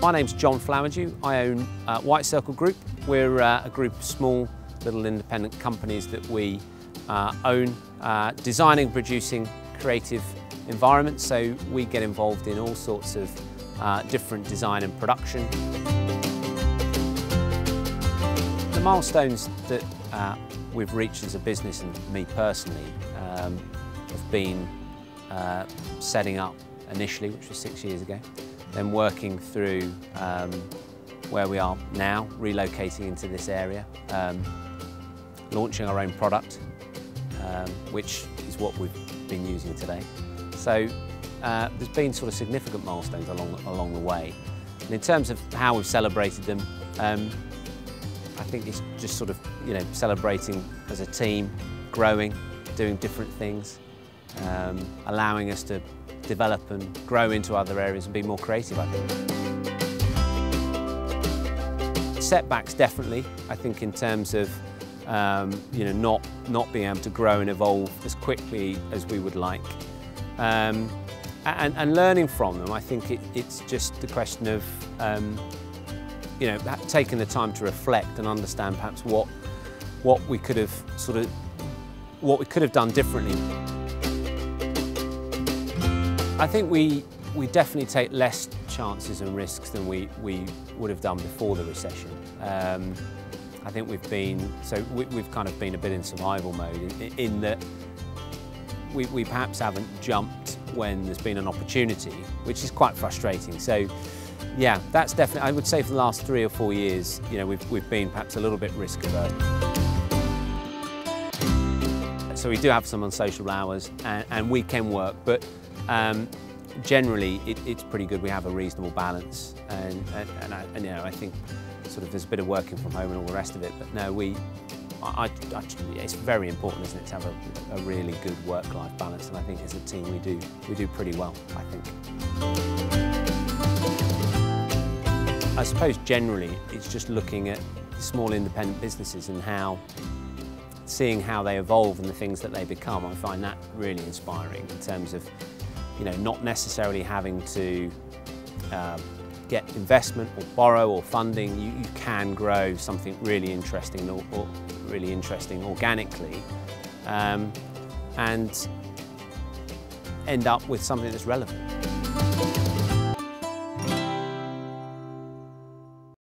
My name's Jon Flowerdew. I own uh, White Circle Group. We're uh, a group of small little independent companies that we uh, own, uh, designing producing creative environments. So we get involved in all sorts of uh, different design and production. The milestones that uh, we've reached as a business and me personally um, have been setting up initially, which was six years ago, then working through um, where we are now, relocating into this area, um, launching our own product, um, which is what we've been using today. So uh, there's been sort of significant milestones along, along the way. And in terms of how we've celebrated them, um, I think it's just sort of, you know, celebrating as a team, growing, doing different things, um, allowing us to develop and grow into other areas and be more creative, I think. Setbacks definitely, I think in terms of um, you know, not, not being able to grow and evolve as quickly as we would like. Um, and, and, learning from them, I think it, it's just a question of um, you know, taking the time to reflect and understand perhaps what, what we could have sort of, what we could have done differently. I think we, we definitely take less chances and risks than we, we would have done before the recession. Um, I think we've been, so we, have kind of been a bit in survival mode in, in that we, we, perhaps haven't jumped when there's been an opportunity, which is quite frustrating. So yeah, that's definitely, I would say for the last three or four years, you know, we've, we've been perhaps a little bit risk averse. So we do have some unsocial hours and, and weekend work, but um, generally it, it's pretty good. We have a reasonable balance, and, and, and, I, and, you know I think sort of there's a bit of working from home and all the rest of it. But no, we I, I, it's very important, isn't it, to have a, a really good work-life balance, and I think as a team we do we do pretty well. I think. I suppose generally it's just looking at small independent businesses and how seeing how they evolve and the things that they become. I find that really inspiring in terms of you know, not necessarily having to uh, get investment or borrow or funding, you, you can grow something really interesting or, or really interesting organically um, and end up with something that's relevant.